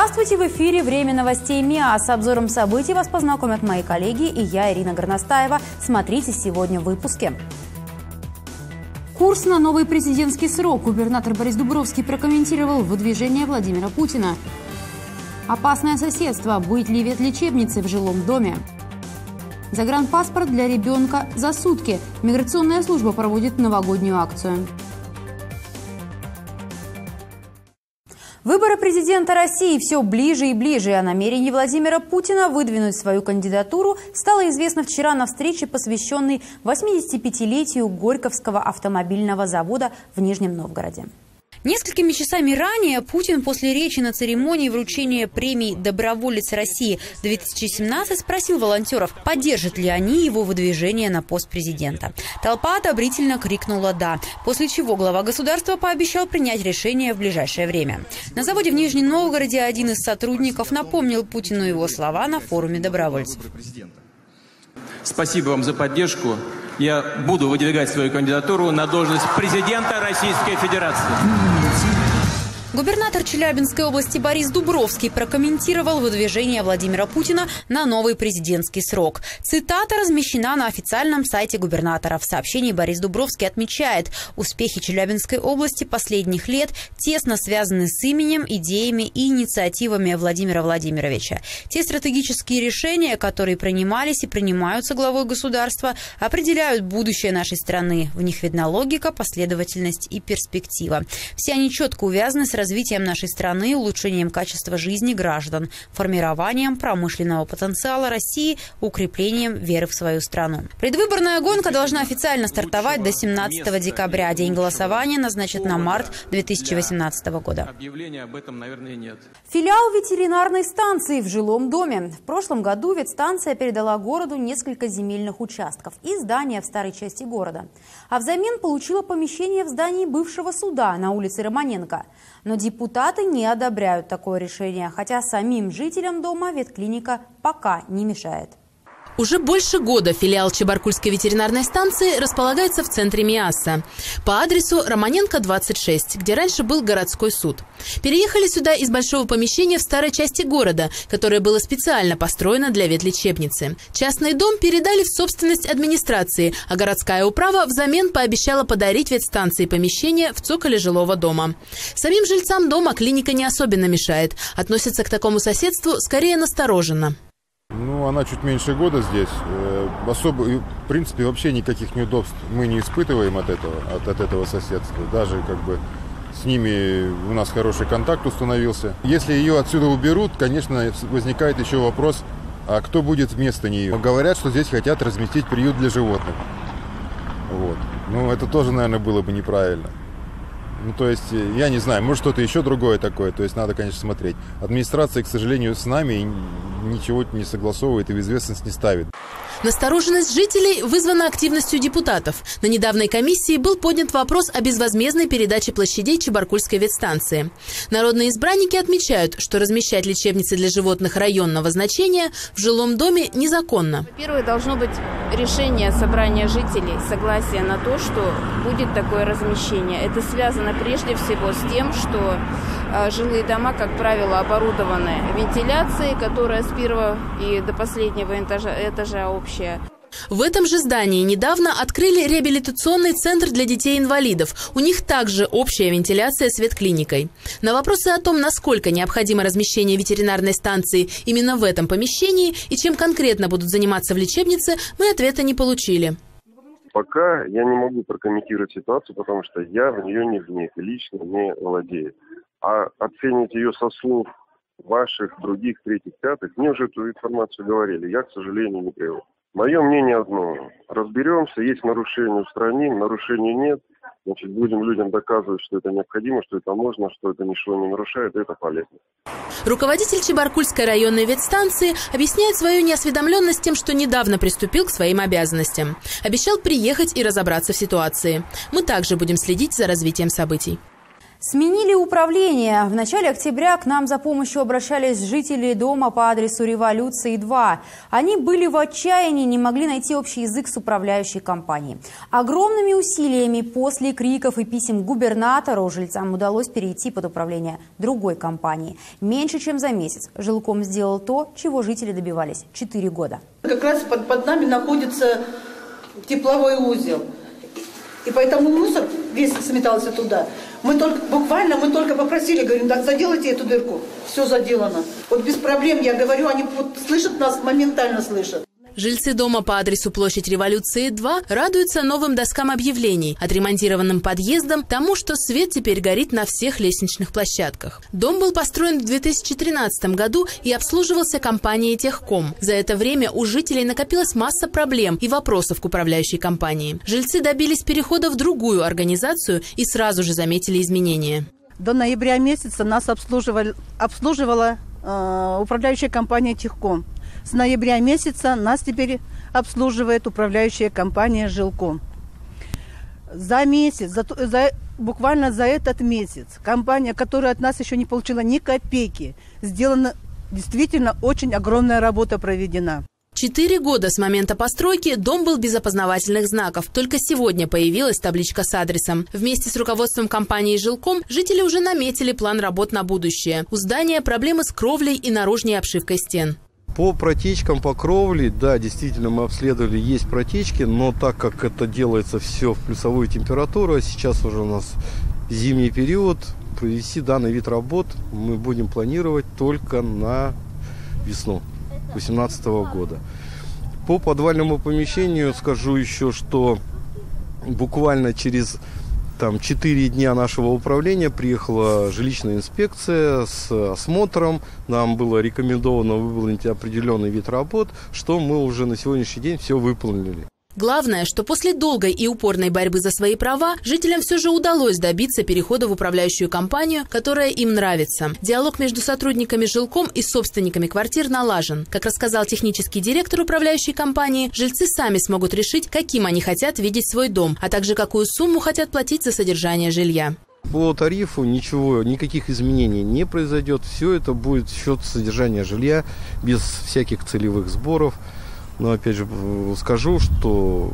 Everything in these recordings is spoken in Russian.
Здравствуйте! В эфире «Время новостей МИА». С обзором событий вас познакомят мои коллеги и я, Ирина Горностаева. Смотрите сегодня в выпуске. Курс на новый президентский срок. Губернатор Борис Дубровский прокомментировал выдвижение Владимира Путина. Опасное соседство. Будет ли ветлечебницы в жилом доме? Загранпаспорт для ребенка за сутки. Миграционная служба проводит новогоднюю акцию. Выборы президента России все ближе и ближе. О намерении Владимира Путина выдвинуть свою кандидатуру стало известно вчера на встрече, посвященной 85-летию Горьковского автомобильного завода в Нижнем Новгороде. Несколькими часами ранее Путин после речи на церемонии вручения премии «Доброволец России-2017» спросил волонтеров, поддержат ли они его выдвижение на пост президента. Толпа одобрительно крикнула «да», после чего глава государства пообещал принять решение в ближайшее время. На заводе в Нижнем Новгороде один из сотрудников напомнил Путину его слова на форуме добровольцев. Спасибо вам за поддержку я буду выдвигать свою кандидатуру на должность президента Российской Федерации. Губернатор Челябинской области Борис Дубровский прокомментировал выдвижение Владимира Путина на новый президентский срок. Цитата размещена на официальном сайте губернатора. В сообщении Борис Дубровский отмечает, успехи Челябинской области последних лет тесно связаны с именем, идеями и инициативами Владимира Владимировича. Те стратегические решения, которые принимались и принимаются главой государства, определяют будущее нашей страны. В них видна логика, последовательность и перспектива. Все они четко увязаны с развитием развитием нашей страны, улучшением качества жизни граждан, формированием промышленного потенциала России, укреплением веры в свою страну. Предвыборная гонка должна официально стартовать до 17 декабря. День голосования назначат на март 2018 года. Объявления об этом, наверное, нет. Филиал ветеринарной станции в жилом доме. В прошлом году ветстанция передала городу несколько земельных участков и здания в старой части города. А взамен получила помещение в здании бывшего суда на улице Романенко. Но депутаты не одобряют такое решение, хотя самим жителям дома ветклиника пока не мешает. Уже больше года филиал Чебаркульской ветеринарной станции располагается в центре Миаса по адресу Романенко, 26, где раньше был городской суд. Переехали сюда из большого помещения в старой части города, которое было специально построено для ветлечебницы. Частный дом передали в собственность администрации, а городская управа взамен пообещала подарить ветстанции помещение в цоколе жилого дома. Самим жильцам дома клиника не особенно мешает, относятся к такому соседству скорее настороженно. Ну, она чуть меньше года здесь. Э, особо, в принципе, вообще никаких неудобств мы не испытываем от этого, от, от этого соседства. Даже как бы с ними у нас хороший контакт установился. Если ее отсюда уберут, конечно, возникает еще вопрос, а кто будет вместо нее? Говорят, что здесь хотят разместить приют для животных. Вот. Ну, это тоже, наверное, было бы неправильно. Ну, то есть, э, я не знаю, может, что-то еще другое такое. То есть, надо, конечно, смотреть. Администрация, к сожалению, с нами ничего не согласовывает и в известность не ставит. Настороженность жителей вызвана активностью депутатов. На недавней комиссии был поднят вопрос о безвозмездной передаче площадей Чебаркульской ветстанции. Народные избранники отмечают, что размещать лечебницы для животных районного значения в жилом доме незаконно. Во-первых, должно быть решение собрания жителей, согласие на то, что будет такое размещение. Это связано прежде всего с тем, что э, жилые дома, как правило, оборудованы вентиляцией, которая с первого и до последнего этажа, этажа общая. В этом же здании недавно открыли реабилитационный центр для детей-инвалидов. У них также общая вентиляция с ветклиникой. На вопросы о том, насколько необходимо размещение ветеринарной станции именно в этом помещении и чем конкретно будут заниматься в лечебнице, мы ответа не получили. Пока я не могу прокомментировать ситуацию, потому что я в нее не вник, лично не владею. А оценить ее со слов ваших, других, третьих, пятых, мне уже эту информацию говорили, я, к сожалению, не привел. Мое мнение одно. Разберемся, есть нарушения, устраним, нарушений нет. Значит, будем людям доказывать, что это необходимо, что это можно, что это ничего не нарушает, и это полезно. Руководитель Чебаркульской районной ветстанции объясняет свою неосведомленность тем, что недавно приступил к своим обязанностям. Обещал приехать и разобраться в ситуации. Мы также будем следить за развитием событий. Сменили управление. В начале октября к нам за помощью обращались жители дома по адресу Революции 2. Они были в отчаянии, не могли найти общий язык с управляющей компанией. Огромными усилиями после криков и писем губернатору жильцам удалось перейти под управление другой компании. Меньше чем за месяц жилком сделал то, чего жители добивались 4 года. Как раз под, под нами находится тепловой узел. И поэтому мусор весь сметался туда. Мы только, буквально мы только попросили, говорим, да, заделайте эту дырку. Все заделано. Вот без проблем, я говорю, они вот слышат нас, моментально слышат. Жильцы дома по адресу площадь Революции 2 радуются новым доскам объявлений, отремонтированным подъездам, тому, что свет теперь горит на всех лестничных площадках. Дом был построен в 2013 году и обслуживался компанией Техком. За это время у жителей накопилась масса проблем и вопросов к управляющей компании. Жильцы добились перехода в другую организацию и сразу же заметили изменения. До ноября месяца нас обслуживала, обслуживала э, управляющая компания Техком. С ноября месяца нас теперь обслуживает управляющая компания «Жилком». За месяц, за, за, буквально за этот месяц, компания, которая от нас еще не получила ни копейки, сделана действительно очень огромная работа проведена. Четыре года с момента постройки дом был без опознавательных знаков. Только сегодня появилась табличка с адресом. Вместе с руководством компании «Жилком» жители уже наметили план работ на будущее. У здания проблемы с кровлей и наружной обшивкой стен. По протечкам по кровле, да, действительно мы обследовали, есть протечки, но так как это делается все в плюсовую температуру, а сейчас уже у нас зимний период, провести данный вид работ мы будем планировать только на весну 2018 года. По подвальному помещению скажу еще, что буквально через там 4 дня нашего управления приехала жилищная инспекция с осмотром. Нам было рекомендовано выполнить определенный вид работ, что мы уже на сегодняшний день все выполнили. Главное, что после долгой и упорной борьбы за свои права жителям все же удалось добиться перехода в управляющую компанию, которая им нравится. Диалог между сотрудниками жилком и собственниками квартир налажен. Как рассказал технический директор управляющей компании, жильцы сами смогут решить, каким они хотят видеть свой дом, а также какую сумму хотят платить за содержание жилья. По тарифу ничего, никаких изменений не произойдет. Все это будет счет содержания жилья, без всяких целевых сборов. Но опять же скажу, что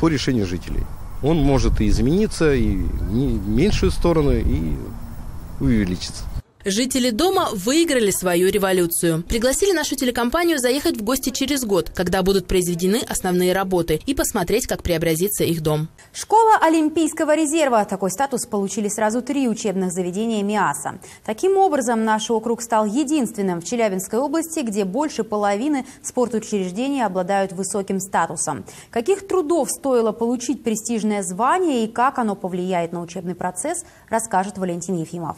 по решению жителей. Он может и измениться, и в меньшую сторону, и увеличиться. Жители дома выиграли свою революцию. Пригласили нашу телекомпанию заехать в гости через год, когда будут произведены основные работы, и посмотреть, как преобразится их дом. Школа Олимпийского резерва. Такой статус получили сразу три учебных заведения МИАСа. Таким образом, наш округ стал единственным в Челябинской области, где больше половины спортучреждений обладают высоким статусом. Каких трудов стоило получить престижное звание и как оно повлияет на учебный процесс, расскажет Валентин Ефимов.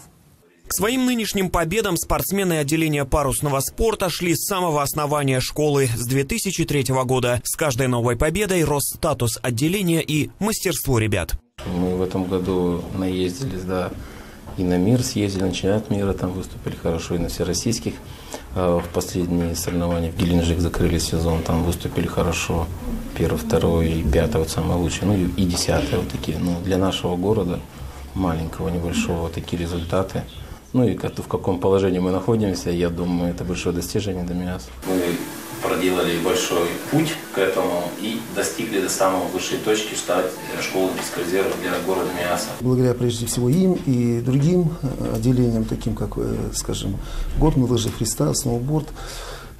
К своим нынешним победам спортсмены отделения парусного спорта шли с самого основания школы с 2003 года. С каждой новой победой рос статус отделения и мастерство ребят. Мы в этом году наездились, да, и на мир съездили, на чемпионат мира там выступили хорошо, и на всероссийских. А в последние соревнования в Геленджик закрыли сезон, там выступили хорошо. Первый, второй и пятый вот самые лучшие, ну и десятые вот такие. Ну, для нашего города, маленького, небольшого, такие результаты – ну и в каком положении мы находимся, я думаю, это большое достижение для меня. Мы проделали большой путь к этому и достигли до самой высшей точки стать школой резерва для города Миаса. Благодаря прежде всего им и другим э, отделениям, таким как, э, скажем, горные лыжи Христа, сноуборд,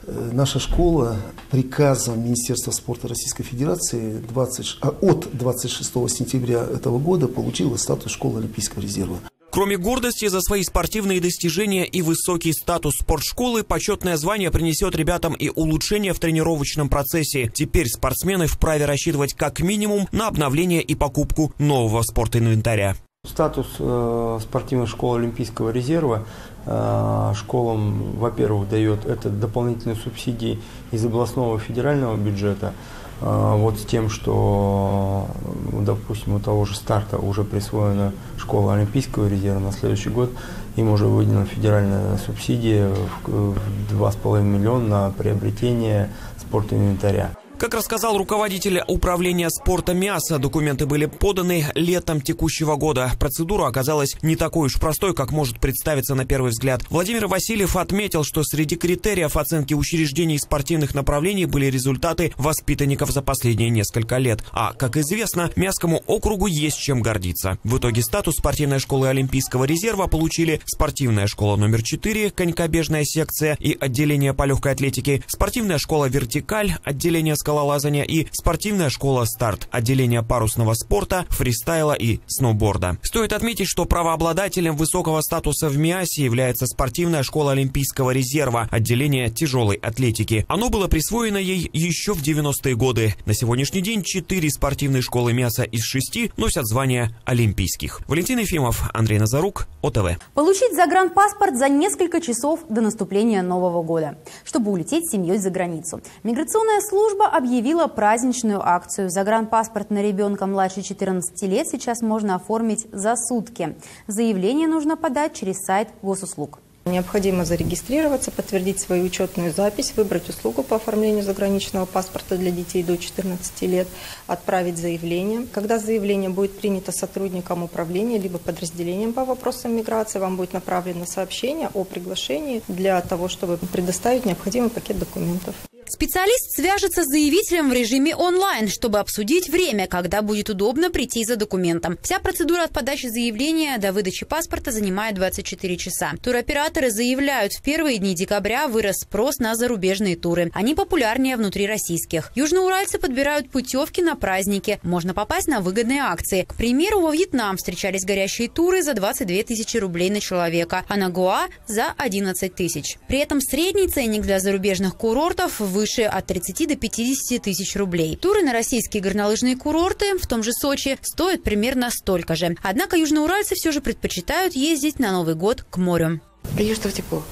э, Наша школа приказом Министерства спорта Российской Федерации 20, а от 26 сентября этого года получила статус школы Олимпийского резерва. Кроме гордости за свои спортивные достижения и высокий статус спортшколы, почетное звание принесет ребятам и улучшение в тренировочном процессе. Теперь спортсмены вправе рассчитывать как минимум на обновление и покупку нового спортинвентаря. Статус э, спортивной школы Олимпийского резерва э, школам, во-первых, дает это дополнительные субсидии из областного федерального бюджета. А, вот с тем, что, допустим, у того же старта уже присвоена школа Олимпийского резерва на следующий год, им уже выделена федеральная субсидия в 2,5 миллиона на приобретение спортинвентаря. Как рассказал руководитель управления спорта МИАСа, документы были поданы летом текущего года. Процедура оказалась не такой уж простой, как может представиться на первый взгляд. Владимир Васильев отметил, что среди критериев оценки учреждений спортивных направлений были результаты воспитанников за последние несколько лет. А, как известно, Мяскому округу есть чем гордиться. В итоге статус спортивной школы Олимпийского резерва получили спортивная школа номер 4, конькобежная секция и отделение по легкой атлетике, спортивная школа «Вертикаль», отделение скалолазания и спортивная школа «Старт», отделение парусного спорта, фристайла и сноуборда. Стоит отметить, что правообладателем высокого статуса в МИАСе является спортивная школа Олимпийского резерва, отделение тяжелой атлетики. Оно было присвоено ей еще в 90-е годы. На сегодняшний день четыре спортивные школы МИАСа из шести носят звание олимпийских. Валентин Ефимов, Андрей Назарук, ОТВ. Получить загранпаспорт за несколько часов до наступления Нового года, чтобы улететь с семьей за границу. Миграционная служба объявила праздничную акцию. Загранпаспорт на ребенка младше 14 лет сейчас можно оформить за сутки. Заявление нужно подать через сайт госуслуг. Необходимо зарегистрироваться, подтвердить свою учетную запись, выбрать услугу по оформлению заграничного паспорта для детей до 14 лет, отправить заявление. Когда заявление будет принято сотрудником управления либо подразделением по вопросам миграции, вам будет направлено сообщение о приглашении для того, чтобы предоставить необходимый пакет документов. Специалист свяжется с заявителем в режиме онлайн, чтобы обсудить время, когда будет удобно прийти за документом. Вся процедура от подачи заявления до выдачи паспорта занимает 24 часа. Туроператоры заявляют, в первые дни декабря вырос спрос на зарубежные туры. Они популярнее внутри российских. Южноуральцы подбирают путевки на праздники. Можно попасть на выгодные акции. К примеру, во Вьетнам встречались горящие туры за 22 тысячи рублей на человека, а на Гоа за 11 тысяч. При этом средний ценник для зарубежных курортов в выше от 30 до 50 тысяч рублей. Туры на российские горнолыжные курорты, в том же Сочи, стоят примерно столько же. Однако южноуральцы все же предпочитают ездить на Новый год к морю. Конечно, в тепло.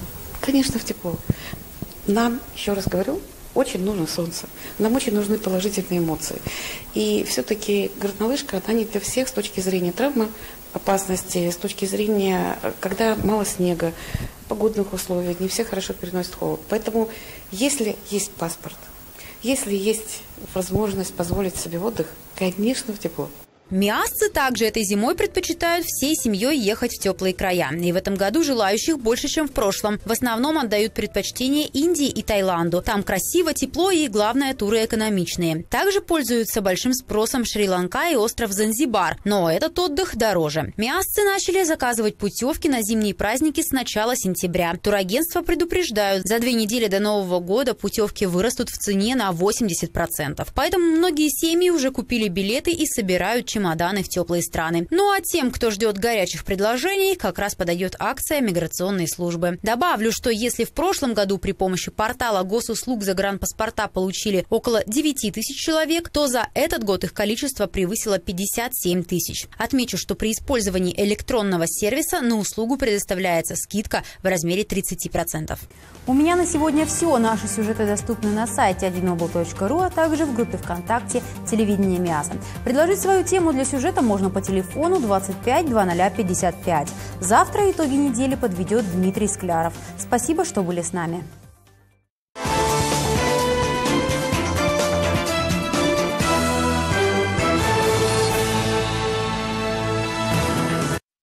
Конечно, в тепло. Нам, еще раз говорю, очень нужно солнце. Нам очень нужны положительные эмоции. И все-таки горнолыжка, она не для всех с точки зрения травмы, опасности, с точки зрения, когда мало снега, погодных условий, не все хорошо переносят холод. Поэтому, если есть паспорт, если есть возможность позволить себе отдых, конечно, в тепло. Миасцы также этой зимой предпочитают всей семьей ехать в теплые края. И в этом году желающих больше, чем в прошлом. В основном отдают предпочтение Индии и Таиланду. Там красиво, тепло и, главное, туры экономичные. Также пользуются большим спросом Шри-Ланка и остров Занзибар. Но этот отдых дороже. Миасцы начали заказывать путевки на зимние праздники с начала сентября. Турагентства предупреждают, за две недели до Нового года путевки вырастут в цене на 80%. Поэтому многие семьи уже купили билеты и собирают чемоданы в теплые страны. Ну а тем, кто ждет горячих предложений, как раз подойдет акция миграционной службы. Добавлю, что если в прошлом году при помощи портала госуслуг загранпаспорта получили около 9 тысяч человек, то за этот год их количество превысило 57 тысяч. Отмечу, что при использовании электронного сервиса на услугу предоставляется скидка в размере 30%. У меня на сегодня все. Наши сюжеты доступны на сайте 1obl.ru, а также в группе ВКонтакте «Телевидение Мяса». Предложить свою тему для сюжета можно по телефону 25 0055. Завтра итоги недели подведет Дмитрий Скляров. Спасибо, что были с нами.